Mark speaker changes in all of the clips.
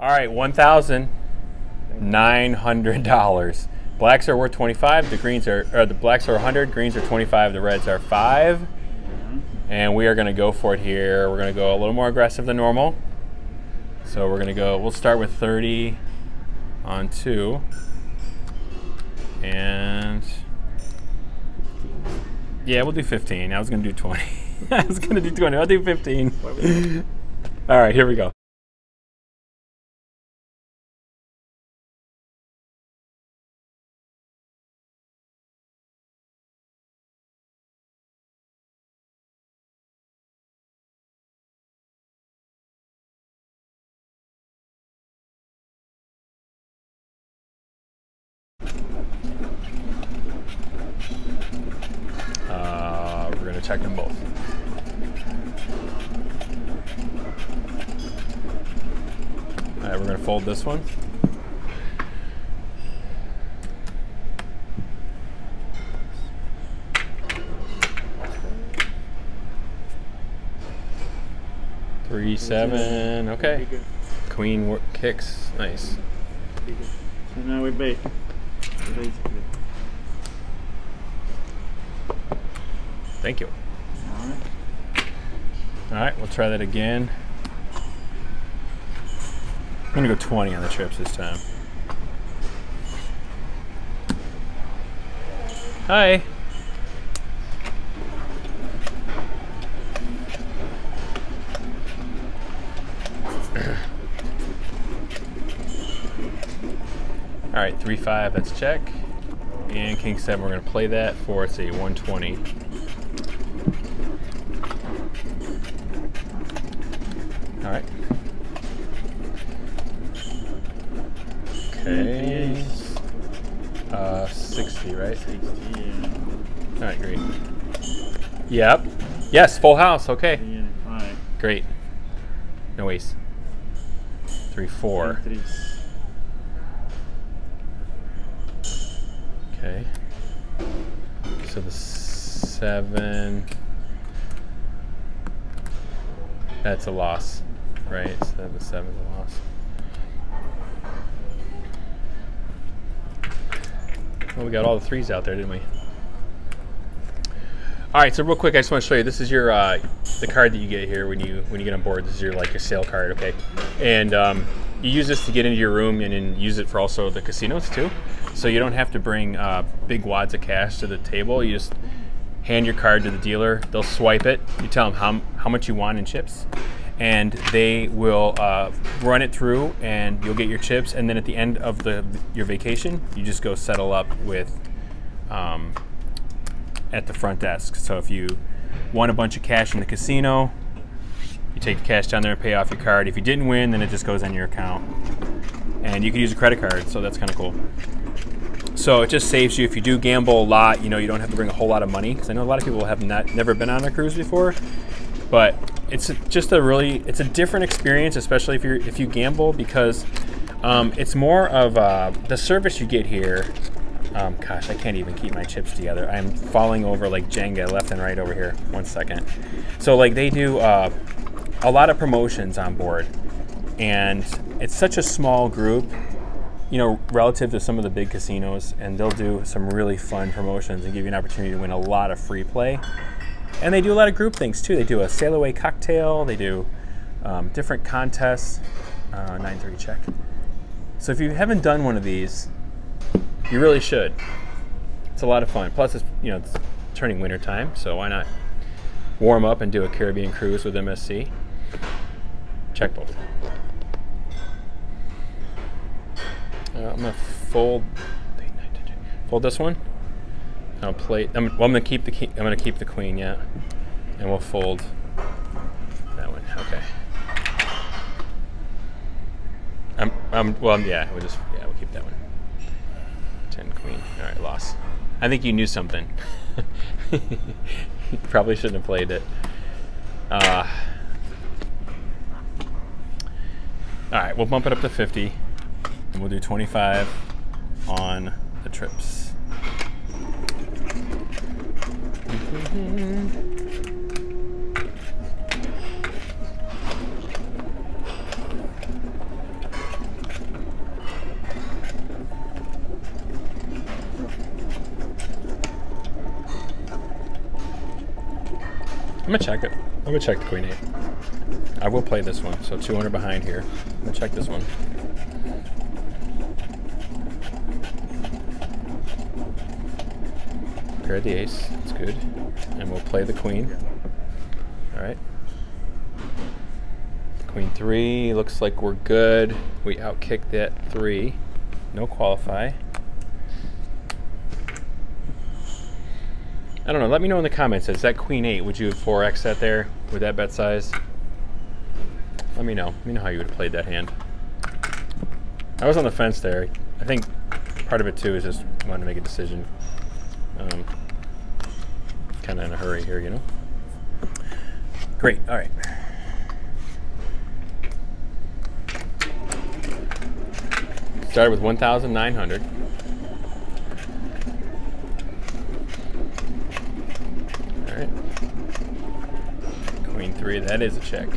Speaker 1: All right, one thousand nine hundred dollars. Blacks are worth twenty-five. The greens are, or the blacks are hundred. Greens are twenty-five. The reds are five. And we are going to go for it here. We're going to go a little more aggressive than normal. So we're going to go. We'll start with thirty on two. And yeah, we'll do fifteen. I was going to do twenty. I was going to do twenty. I'll do fifteen. All right, here we go. Check them both. All right, we're gonna fold this one. Three seven. Okay. Queen kicks. Nice.
Speaker 2: So now we bait. Basically.
Speaker 1: Thank you. All right, we'll try that again. I'm gonna go 20 on the trips this time. Hi. All right, three five. That's check. And king seven. We're gonna play that for a 120. All right. Okay. Uh, 60, right?
Speaker 2: 60, yeah.
Speaker 1: All right, great. Yep. Yes, full house. Okay. Great. No ace. Three, four. Okay. So the seven. That's a loss, right? So the seven's a loss. Well, we got all the threes out there, didn't we? All right, so real quick, I just want to show you. This is your uh, the card that you get here when you when you get on board. This is your like your sail card, okay? And um, you use this to get into your room and then use it for also the casinos too. So you don't have to bring uh, big wads of cash to the table. You just hand your card to the dealer. They'll swipe it. You tell them how how much you want in chips, and they will uh, run it through, and you'll get your chips. And then at the end of the your vacation, you just go settle up with. Um, at the front desk. So if you won a bunch of cash in the casino, you take the cash down there and pay off your card. If you didn't win, then it just goes on your account. And you can use a credit card, so that's kind of cool. So it just saves you if you do gamble a lot. You know, you don't have to bring a whole lot of money because I know a lot of people have not never been on a cruise before. But it's just a really it's a different experience, especially if you if you gamble because um, it's more of uh, the service you get here um, gosh, I can't even keep my chips together. I'm falling over like Jenga left and right over here. One second. So like they do uh, a lot of promotions on board, and it's such a small group, you know, relative to some of the big casinos, and they'll do some really fun promotions and give you an opportunity to win a lot of free play. And they do a lot of group things too. They do a sail away cocktail. They do um, different contests. Uh, 9:30 check. So if you haven't done one of these, you really should. It's a lot of fun. Plus, it's you know it's turning winter time, so why not warm up and do a Caribbean cruise with MSC? Check both. Uh, I'm gonna fold fold this one. I'll play. I'm, well, I'm gonna keep the key, I'm gonna keep the queen, yeah, and we'll fold that one. Okay. I'm, I'm well, um, yeah, we'll just yeah, we'll keep that one. 10 queen. All right, loss. I think you knew something. you probably shouldn't have played it. Uh, all right, we'll bump it up to 50, and we'll do 25 on the trips. Mm-hmm. I'm gonna check it. I'm gonna check the queen eight. I will play this one. So 200 behind here. I'm gonna check this one. Pair the ace. It's good. And we'll play the queen. All right. Queen three. Looks like we're good. We outkicked that three. No qualify. I don't know. Let me know in the comments. Is that queen eight? Would you have 4x that there with that bet size? Let me know. Let me know how you would have played that hand. I was on the fence there. I think part of it too is just wanting to make a decision. Um, kind of in a hurry here, you know? Great. All right. Started with 1,900. All right. Queen three, that is a check.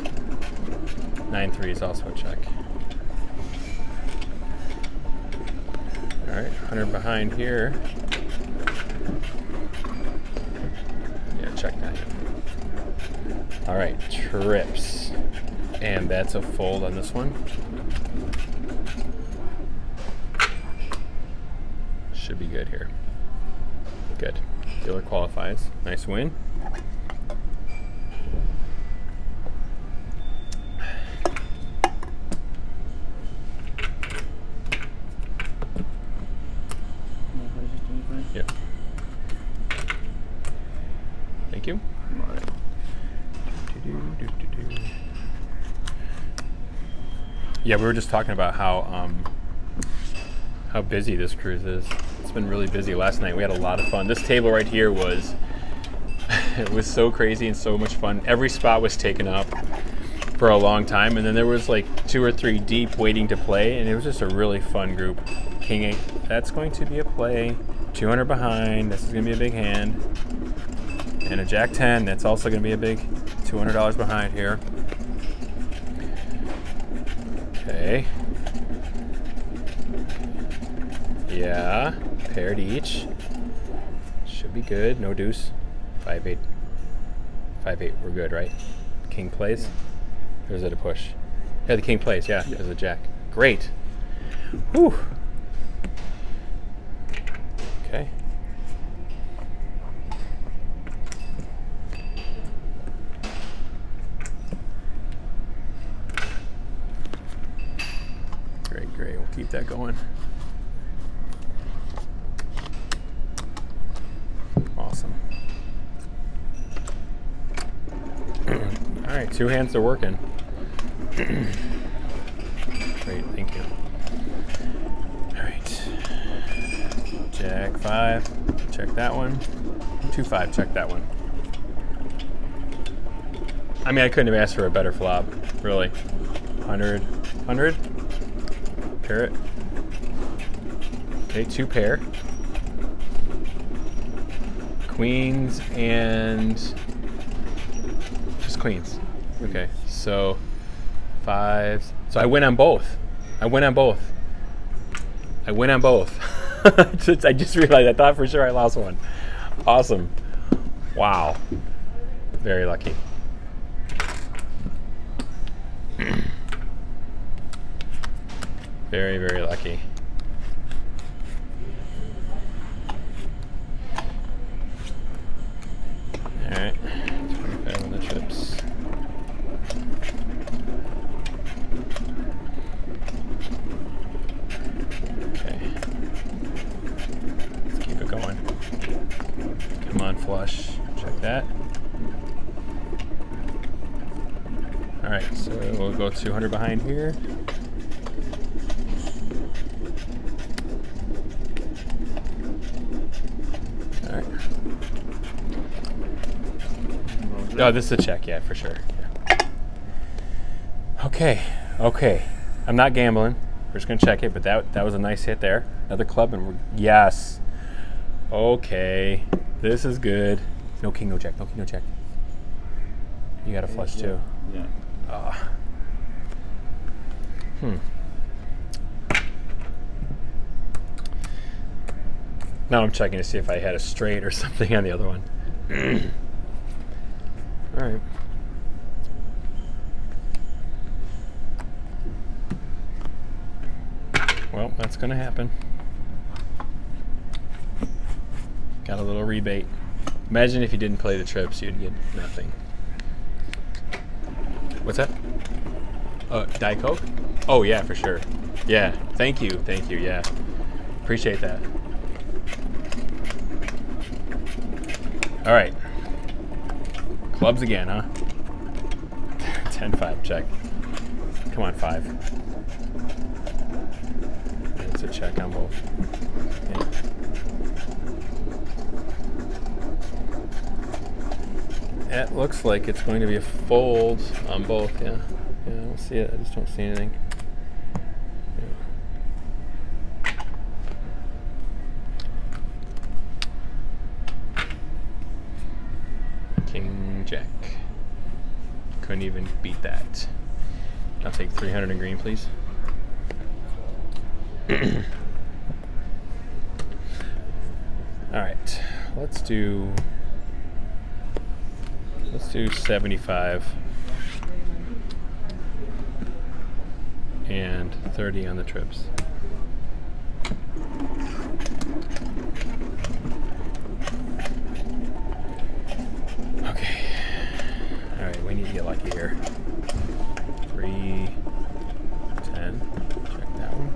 Speaker 1: Nine three is also a check. All right, 100 behind here. Yeah, check that. All right, trips. And that's a fold on this one. Should be good here. Good. Dealer qualifies. Nice win. Yep. Thank you. Yeah, we were just talking about how um, how busy this cruise is. It's been really busy. Last night we had a lot of fun. This table right here was it was so crazy and so much fun. Every spot was taken up for a long time, and then there was like two or three deep waiting to play, and it was just a really fun group. King eight. That's going to be a play. 200 behind. This is going to be a big hand. And a Jack 10. That's also going to be a big $200 behind here. Okay. Yeah. Paired each. Should be good. No deuce. 5 8. 5 8. We're good, right? King plays? Or is it a push? Yeah, the king plays. Yeah, there's a jack. Great. Whew. Okay. Great, great. We'll keep that going. Awesome. All right, two hands are working. Great, thank you. All right. Jack five, check that one. Two five, check that one. I mean, I couldn't have asked for a better flop, really. 100, 100, pair it. Okay, two pair. Queens and just queens. Okay, so fives. So I win on both. I win on both. I win on both. I just realized I thought for sure I lost one. Awesome. Wow. Very lucky. Very, very lucky. Alright. 25 on the trips. Okay. Keep it going. Come on, flush. Check that. Alright, so we'll go 200 behind here. Alright. Oh, this is a check, yeah, for sure. Yeah. Okay, okay. I'm not gambling. We're just gonna check it, but that that was a nice hit there. Another club, and we're yes. Okay, this is good. No king, no jack. No king, no jack. You got a flush too.
Speaker 2: Yeah.
Speaker 1: Ah. Hmm. Now I'm checking to see if I had a straight or something on the other one. All right. Well, that's going to happen. Got a little rebate. Imagine if you didn't play the trips, you'd get nothing. What's that? Uh, Diet Coke? Oh, yeah, for sure. Yeah, thank you, thank you, yeah. Appreciate that. All right. Clubs again, huh? 10 5, check. Come on, 5. It's a check on both. Yeah. It looks like it's going to be a fold on both, yeah. Yeah, I don't see it. I just don't see anything. Jack. Couldn't even beat that. I'll take 300 in green, please. All right, let's do let's do 75 and 30 on the trips. Get lucky here. Three, ten. Check that one.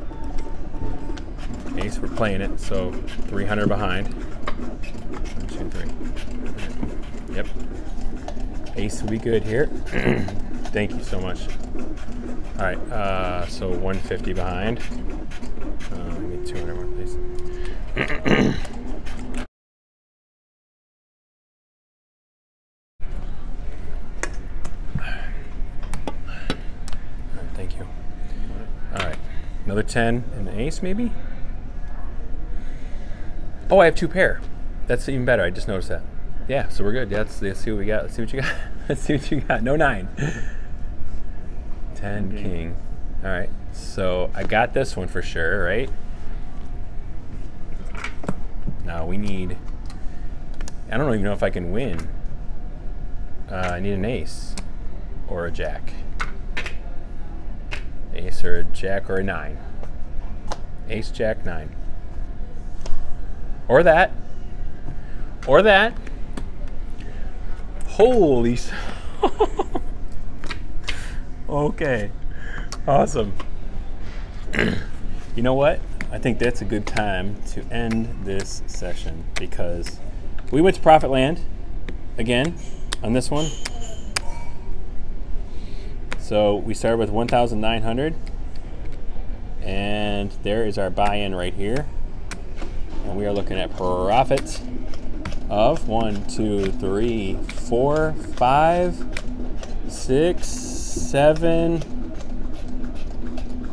Speaker 1: Ace, we're playing it, so 300 behind. One, two, three. Yep. Ace will be good here. Thank you so much. All right, uh, so 150 behind. Uh, me 200 more, please. All right, thank you. All right, another 10 and the ace, maybe? Oh, I have two pair. That's even better. I just noticed that. Yeah, so we're good. Yeah, let's, let's see what we got. Let's see what you got. let's see what you got. No nine. 10
Speaker 2: Okay.
Speaker 1: king. All right. So I got this one for sure, right? Now we need. I don't even know if I can win. Uh, I need an ace or a jack. Ace or a jack or a nine. Ace, jack, nine. Or that. Or that. Holy. okay. Awesome. you know what? I think that's a good time to end this session because we went to Profit Land again on this one. So we started with 1,900 and there is our buy-in right here. And we are looking at profits of one, two, three, four, five, six, seven.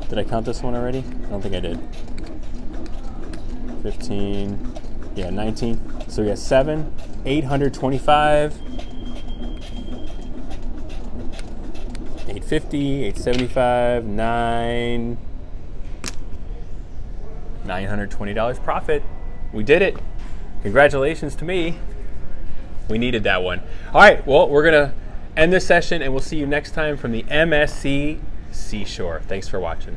Speaker 1: Did I count this one already? I don't think I did. 15, yeah, 19. So we got seven, 825, 850, 875, nine, $920 profit. We did it. Congratulations to me. We needed that one. All right, well, we're going to end this session and we'll see you next time from the MSC Seashore. Thanks for watching.